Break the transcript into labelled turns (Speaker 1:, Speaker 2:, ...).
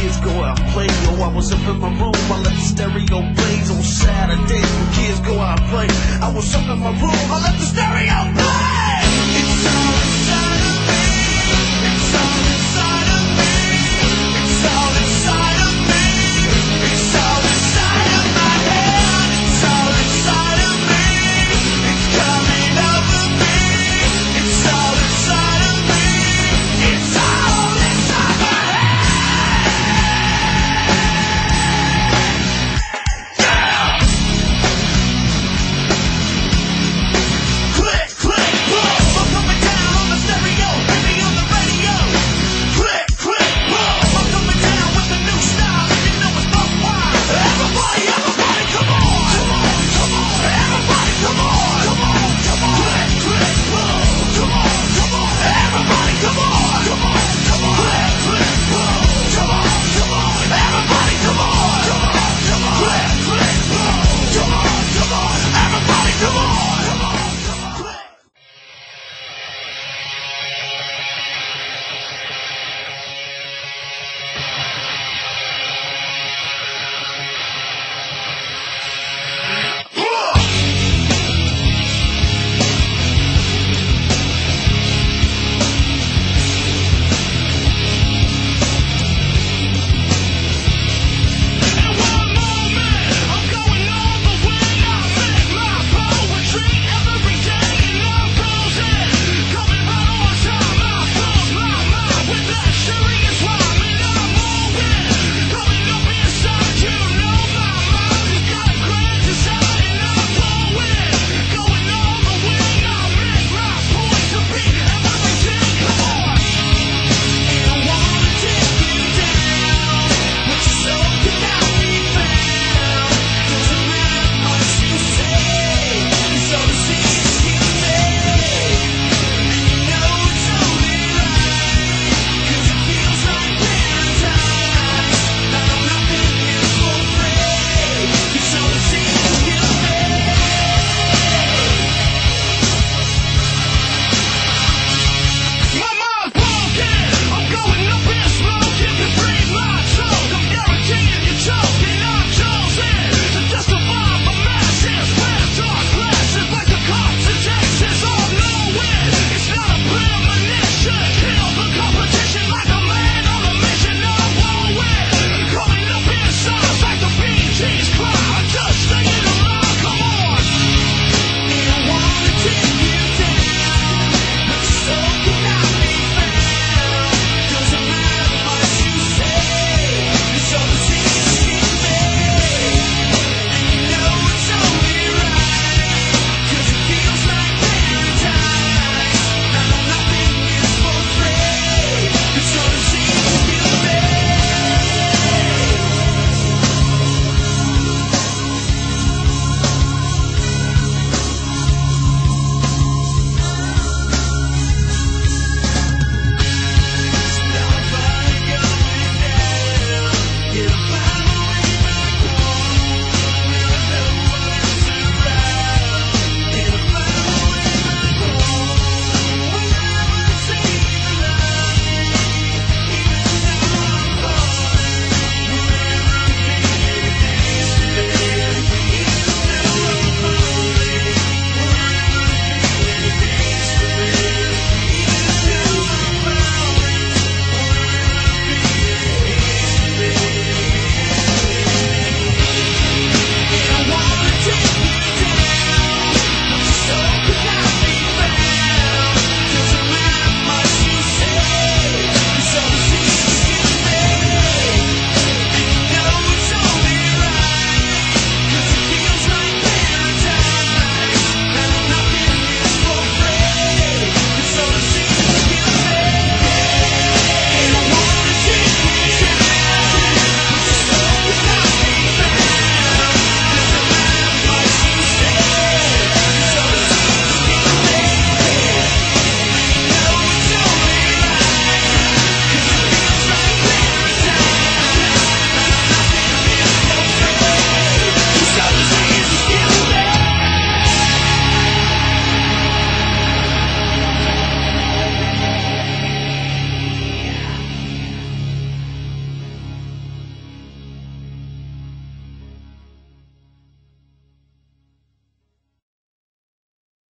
Speaker 1: kids go out and play. Yo, I was up in my room, I let the stereo blaze on Saturday. when kids go out and play. I was up in my room, I let the stereo blaze. It's